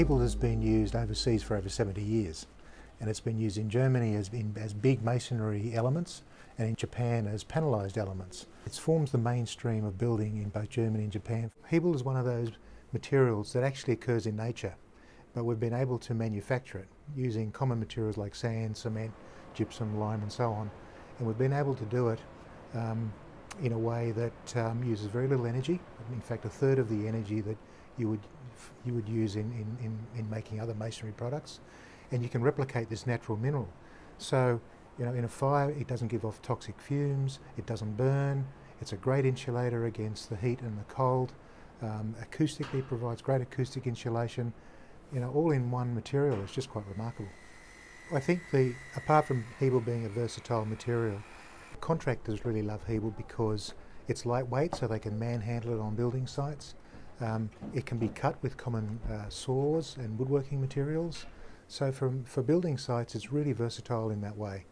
Hebel has been used overseas for over 70 years and it's been used in Germany as, in, as big masonry elements and in Japan as panelised elements. It forms the mainstream of building in both Germany and Japan. Hebel is one of those materials that actually occurs in nature but we've been able to manufacture it using common materials like sand, cement, gypsum, lime and so on and we've been able to do it um, in a way that um, uses very little energy, in fact a third of the energy that you would, you would use in, in, in, in making other masonry products and you can replicate this natural mineral. So you know, in a fire it doesn't give off toxic fumes, it doesn't burn, it's a great insulator against the heat and the cold, um, acoustically provides great acoustic insulation, you know, all in one material is just quite remarkable. I think the, apart from Hebel being a versatile material, contractors really love Hebel because it's lightweight so they can manhandle it on building sites. Um, it can be cut with common uh, saws and woodworking materials. So for, for building sites it's really versatile in that way.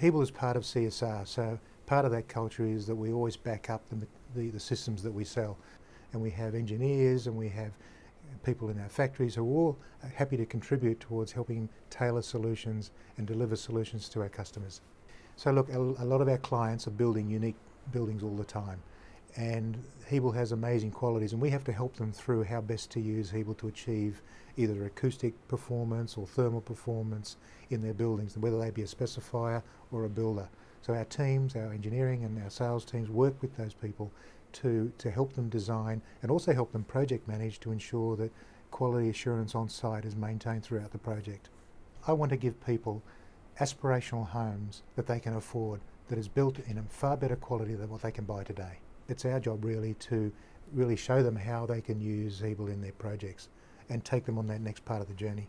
Hebel is part of CSR so part of that culture is that we always back up the, the, the systems that we sell and we have engineers and we have people in our factories who are all happy to contribute towards helping tailor solutions and deliver solutions to our customers. So look, a, a lot of our clients are building unique buildings all the time and Hebel has amazing qualities and we have to help them through how best to use Hebel to achieve either acoustic performance or thermal performance in their buildings, whether they be a specifier or a builder. So our teams, our engineering and our sales teams work with those people to, to help them design and also help them project manage to ensure that quality assurance on site is maintained throughout the project. I want to give people aspirational homes that they can afford that is built in a far better quality than what they can buy today. It's our job really to really show them how they can use Hebel in their projects and take them on that next part of the journey.